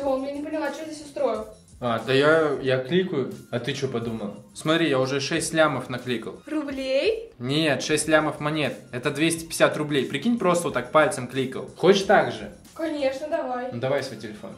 Тём, я не поняла, что здесь устроил. А, да я, я кликаю, а ты что подумал? Смотри, я уже 6 лямов накликал. Рублей? Нет, 6 лямов монет. Это 250 рублей. Прикинь, просто вот так пальцем кликал. Хочешь так же? Конечно, давай. Ну давай свой телефон.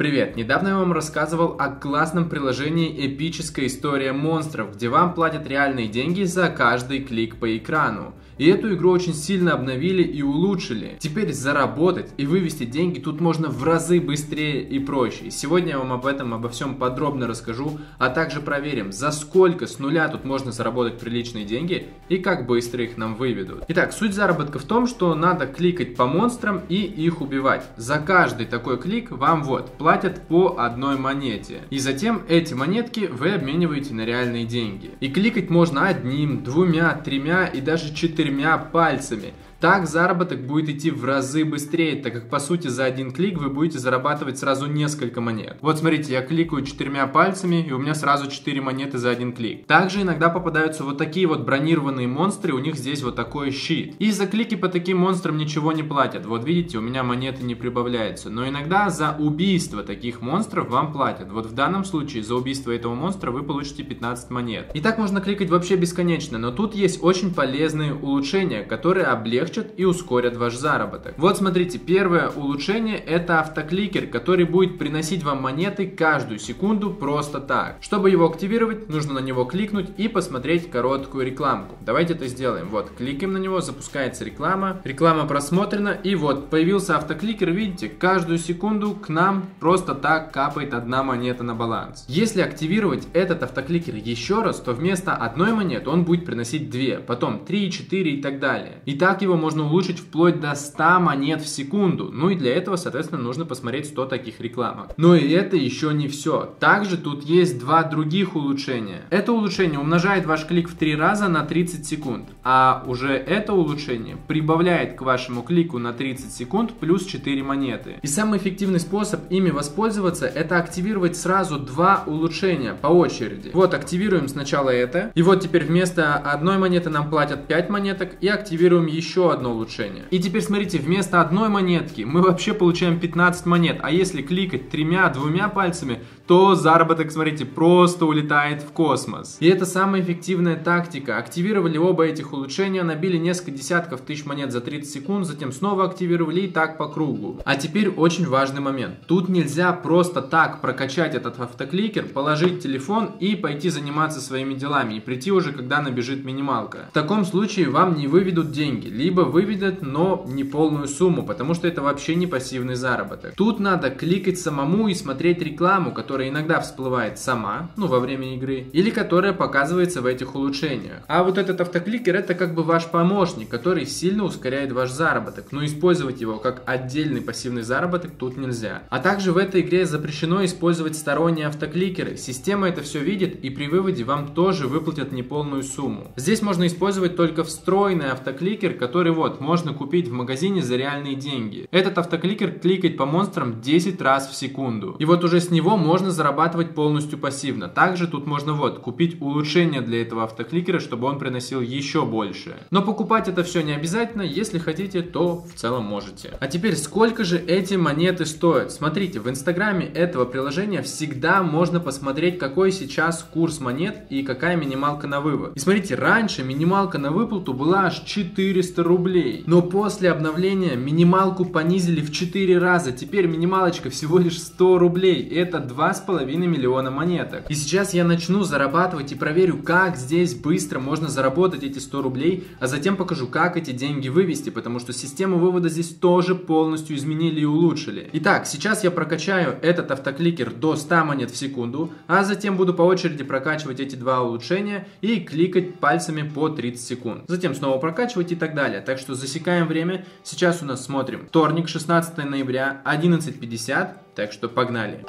Привет! Недавно я вам рассказывал о классном приложении «Эпическая история монстров», где вам платят реальные деньги за каждый клик по экрану. И эту игру очень сильно обновили и улучшили. Теперь заработать и вывести деньги тут можно в разы быстрее и проще. сегодня я вам об этом, обо всем подробно расскажу, а также проверим, за сколько с нуля тут можно заработать приличные деньги и как быстро их нам выведут. Итак, суть заработка в том, что надо кликать по монстрам и их убивать. За каждый такой клик вам вот платят по одной монете. И затем эти монетки вы обмениваете на реальные деньги. И кликать можно одним, двумя, тремя и даже четырьмя пальцами. Так заработок будет идти в разы быстрее, так как по сути за один клик вы будете зарабатывать сразу несколько монет. Вот смотрите, я кликаю четырьмя пальцами и у меня сразу 4 монеты за один клик. Также иногда попадаются вот такие вот бронированные монстры, у них здесь вот такой щит. И за клики по таким монстрам ничего не платят. Вот видите, у меня монеты не прибавляются. Но иногда за убийство таких монстров вам платят. Вот в данном случае за убийство этого монстра вы получите 15 монет. И так можно кликать вообще бесконечно, но тут есть очень полезные улучшения, которые облегчат облегчат и ускорят ваш заработок. Вот смотрите, первое улучшение это автокликер, который будет приносить вам монеты каждую секунду просто так. Чтобы его активировать, нужно на него кликнуть и посмотреть короткую рекламку. Давайте это сделаем. Вот, кликаем на него, запускается реклама, реклама просмотрена и вот появился автокликер, видите, каждую секунду к нам просто так капает одна монета на баланс. Если активировать этот автокликер еще раз, то вместо одной монеты он будет приносить две, потом 3, 4 и так далее. И так его можно улучшить вплоть до 100 монет в секунду. Ну и для этого, соответственно, нужно посмотреть 100 таких рекламок. Но и это еще не все. Также тут есть два других улучшения. Это улучшение умножает ваш клик в 3 раза на 30 секунд. А уже это улучшение прибавляет к вашему клику на 30 секунд плюс 4 монеты. И самый эффективный способ ими воспользоваться это активировать сразу два улучшения по очереди. Вот активируем сначала это. И вот теперь вместо одной монеты нам платят 5 монеток. И активируем еще одно улучшение. И теперь смотрите, вместо одной монетки мы вообще получаем 15 монет. А если кликать тремя-двумя пальцами, то заработок, смотрите, просто улетает в космос. И это самая эффективная тактика. Активировали оба этих улучшения, набили несколько десятков тысяч монет за 30 секунд, затем снова активировали и так по кругу. А теперь очень важный момент. Тут нельзя просто так прокачать этот автокликер, положить телефон и пойти заниматься своими делами и прийти уже, когда набежит минималка. В таком случае вам не выведут деньги, либо выведут, но не полную сумму, потому что это вообще не пассивный заработок. Тут надо кликать самому и смотреть рекламу, которая иногда всплывает сама, ну, во время игры, или которая показывается в этих улучшениях. А вот этот автокликер это как бы ваш помощник, который сильно ускоряет ваш заработок, но использовать его как отдельный пассивный заработок тут нельзя. А также в этой игре запрещено использовать сторонние автокликеры. Система это все видит и при выводе вам тоже выплатят неполную сумму. Здесь можно использовать только встроенный автокликер, который вот можно купить в магазине за реальные деньги. Этот автокликер кликает по монстрам 10 раз в секунду. И вот уже с него можно зарабатывать полностью пассивно. Также тут можно вот купить улучшение для этого автокликера, чтобы он приносил еще больше. Но покупать это все не обязательно, если хотите, то в целом можете. А теперь сколько же эти монеты стоят? Смотрите, в инстаграме этого приложения всегда можно посмотреть, какой сейчас курс монет и какая минималка на вывод. И смотрите, раньше минималка на выплату была аж 400 рублей. Но после обновления минималку понизили в 4 раза. Теперь минималочка всего лишь 100 рублей. Это 2 2,5 миллиона монеток. И сейчас я начну зарабатывать и проверю, как здесь быстро можно заработать эти 100 рублей, а затем покажу, как эти деньги вывести, потому что систему вывода здесь тоже полностью изменили и улучшили. Итак, сейчас я прокачаю этот автокликер до 100 монет в секунду, а затем буду по очереди прокачивать эти два улучшения и кликать пальцами по 30 секунд. Затем снова прокачивать и так далее. Так что засекаем время. Сейчас у нас смотрим. Вторник, 16 ноября, 11.50. Так что погнали.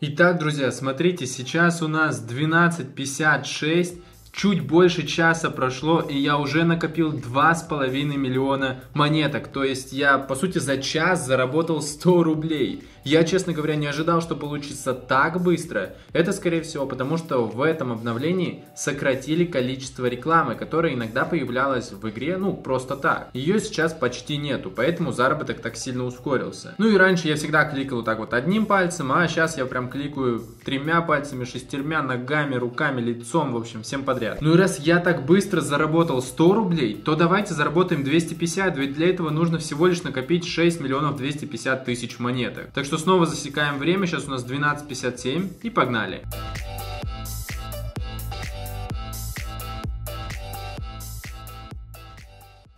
Итак, друзья, смотрите, сейчас у нас 12.56 Чуть больше часа прошло, и я уже накопил 2,5 миллиона монеток. То есть я, по сути, за час заработал 100 рублей. Я, честно говоря, не ожидал, что получится так быстро. Это, скорее всего, потому что в этом обновлении сократили количество рекламы, которая иногда появлялась в игре, ну, просто так. Ее сейчас почти нету, поэтому заработок так сильно ускорился. Ну и раньше я всегда кликал вот так вот одним пальцем, а сейчас я прям кликаю тремя пальцами, шестермя, ногами, руками, лицом, в общем, всем подряд. Ну и раз я так быстро заработал 100 рублей, то давайте заработаем 250, ведь для этого нужно всего лишь накопить 6 миллионов 250 тысяч монеток. Так что что снова засекаем время, сейчас у нас 12.57 и погнали.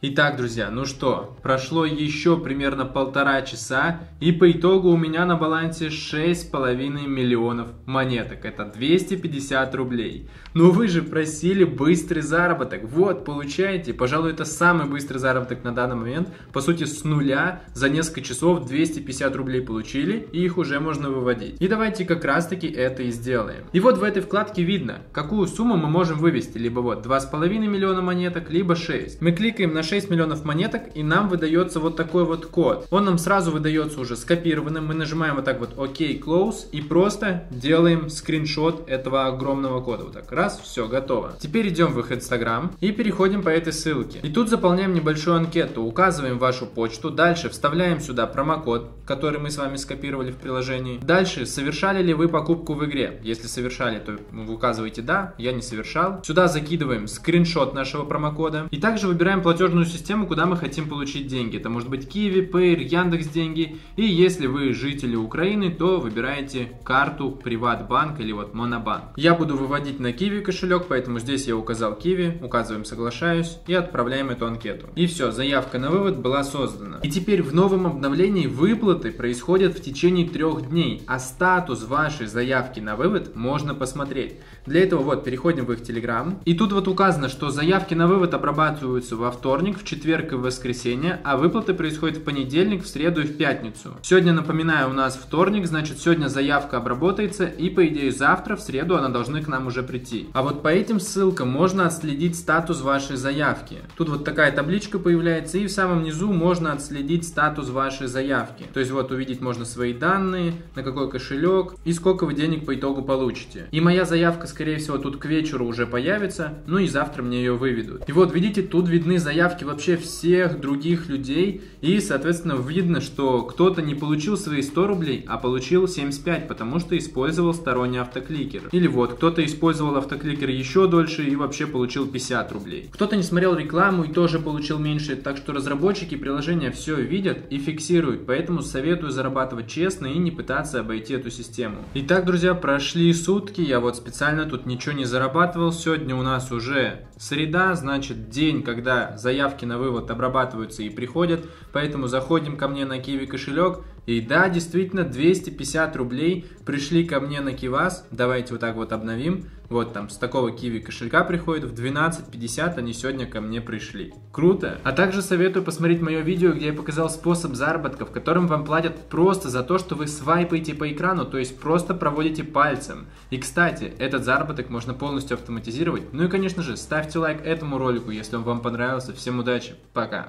Итак, друзья, ну что, прошло еще примерно полтора часа, и по итогу у меня на балансе 6,5 миллионов монеток. Это 250 рублей. Но вы же просили быстрый заработок. Вот, получаете. Пожалуй, это самый быстрый заработок на данный момент. По сути, с нуля за несколько часов 250 рублей получили, и их уже можно выводить. И давайте как раз таки это и сделаем. И вот в этой вкладке видно, какую сумму мы можем вывести. Либо вот 2,5 миллиона монеток, либо 6. Мы кликаем на 6 6 миллионов монеток, и нам выдается вот такой вот код. Он нам сразу выдается уже скопированным. Мы нажимаем вот так вот ОК, Close, и просто делаем скриншот этого огромного кода. Вот так, раз, все, готово. Теперь идем в их Instagram и переходим по этой ссылке. И тут заполняем небольшую анкету, указываем вашу почту, дальше вставляем сюда промокод, который мы с вами скопировали в приложении. Дальше, совершали ли вы покупку в игре? Если совершали, то вы указываете да, я не совершал. Сюда закидываем скриншот нашего промокода. И также выбираем платежную систему, куда мы хотим получить деньги. Это может быть Kiwi, Pay, Яндекс деньги. И если вы жители Украины, то выбираете карту Приватбанк или вот Монобанк. Я буду выводить на Kiwi кошелек, поэтому здесь я указал Kiwi, указываем соглашаюсь и отправляем эту анкету. И все, заявка на вывод была создана. И теперь в новом обновлении выплаты происходят в течение трех дней, а статус вашей заявки на вывод можно посмотреть. Для этого вот переходим в их Telegram. И тут вот указано, что заявки на вывод обрабатываются во вторник, в четверг и в воскресенье, а выплаты происходят в понедельник, в среду и в пятницу. Сегодня, напоминаю, у нас вторник, значит сегодня заявка обработается и по идее завтра, в среду, она должны к нам уже прийти. А вот по этим ссылкам можно отследить статус вашей заявки. Тут вот такая табличка появляется и в самом низу можно отследить статус вашей заявки. То есть вот увидеть можно свои данные, на какой кошелек и сколько вы денег по итогу получите. И моя заявка скорее всего тут к вечеру уже появится, ну и завтра мне ее выведут. И вот видите, тут видны заявки вообще всех других людей. И, соответственно, видно, что кто-то не получил свои 100 рублей, а получил 75, потому что использовал сторонний автокликер. Или вот, кто-то использовал автокликер еще дольше и вообще получил 50 рублей. Кто-то не смотрел рекламу и тоже получил меньше, так что разработчики приложения все видят и фиксируют, поэтому советую зарабатывать честно и не пытаться обойти эту систему. Итак, друзья, прошли сутки, я вот специально тут ничего не зарабатывал, сегодня у нас уже среда, значит день, когда заявки на вывод обрабатываются и приходят, поэтому заходим ко мне на Kiwi кошелек, и да, действительно, 250 рублей пришли ко мне на Кивас, давайте вот так вот обновим, вот там с такого Kiwi кошелька приходит в 12.50 они сегодня ко мне пришли. Круто! А также советую посмотреть мое видео, где я показал способ заработка, в котором вам платят просто за то, что вы свайпаете по экрану, то есть просто проводите пальцем. И кстати, этот заработок можно полностью автоматизировать. Ну и конечно же, ставьте лайк этому ролику, если он вам понравился. Всем удачи, пока!